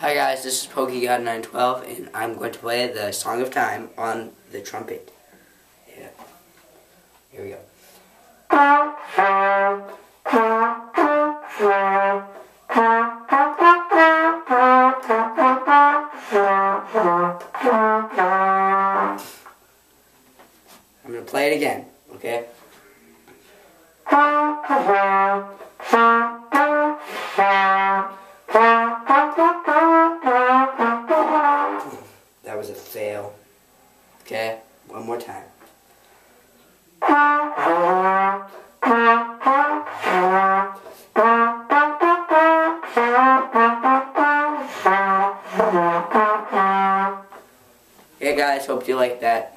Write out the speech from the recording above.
Hi guys, this is PokeGod912 and I'm going to play the Song of Time on the trumpet. Yeah. Here we go. I'm going to play it again, okay? Was a fail. Okay, one more time. Hey guys, hope you like that.